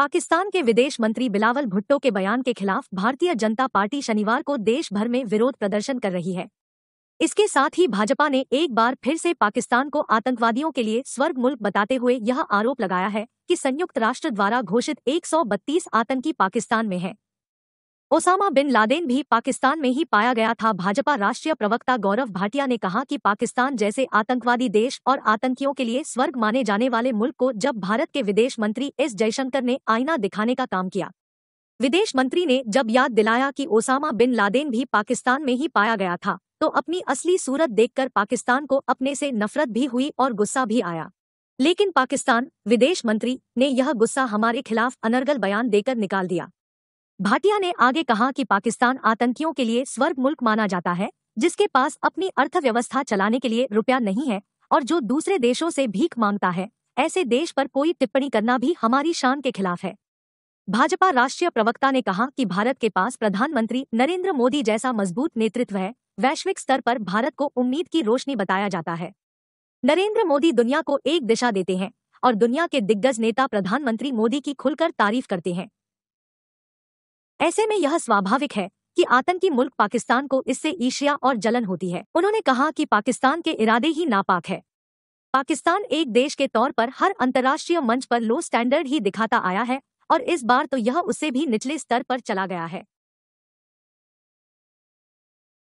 पाकिस्तान के विदेश मंत्री बिलावल भुट्टो के बयान के खिलाफ भारतीय जनता पार्टी शनिवार को देश भर में विरोध प्रदर्शन कर रही है इसके साथ ही भाजपा ने एक बार फिर से पाकिस्तान को आतंकवादियों के लिए स्वर्ग मुल्क बताते हुए यह आरोप लगाया है कि संयुक्त राष्ट्र द्वारा घोषित 132 आतंकी पाकिस्तान में हैं। ओसामा बिन लादेन भी पाकिस्तान में ही पाया गया था। भाजपा राष्ट्रीय प्रवक्ता गौरव भाटिया ने कहा कि पाकिस्तान जैसे आतंकवादी देश और आतंकियों के लिए स्वर्ग माने जाने वाले मुल्क को जब भारत के विदेश मंत्री एस जयशंकर ने आईना दिखाने का काम किया। विदेश मंत्री ने जब याद दिलाया कि ओसामा बिन लादेन भी पाकिस्तान में ही पाया गया था तो अपनी असली सूरत देखकर पाकिस्तान को अपने से नफरत भी हुई और गुस्सा भी आया। लेकिन पाकिस्तान विदेश मंत्री ने यह गुस्सा हमारे खिलाफ अनर्गल बयान देकर निकाल दिया। भाटिया ने आगे कहा कि पाकिस्तान आतंकियों के लिए स्वर्ग मुल्क माना जाता है, जिसके पास अपनी अर्थव्यवस्था चलाने के लिए रुपया नहीं है और जो दूसरे देशों से भीख माँगता है, ऐसे देश पर कोई टिप्पणी करना भी हमारी शान के खिलाफ है। भाजपा राष्ट्रीय प्रवक्ता ने कहा कि भारत के पास प्रधानमंत्री नरेंद्र मोदी जैसा मज़बूत नेतृत्व है, वैश्विक स्तर पर भारत को उम्मीद की रोशनी बताया जाता है। नरेंद्र मोदी दुनिया को एक दिशा देते हैं और दुनिया के दिग्गज नेता प्रधानमंत्री मोदी की खुलकर तारीफ़ करते हैं। ऐसे में यह स्वाभाविक है कि आतंकी मुल्क पाकिस्तान को इससे ईशिया और जलन होती है। उन्होंने कहा कि पाकिस्तान के इरादे ही नापाक है। पाकिस्तान एक देश के तौर पर हर अंतर्राष्ट्रीय मंच पर लो स्टैंडर्ड ही दिखाता आया है और इस बार तो यह उससे भी निचले स्तर पर चला गया है।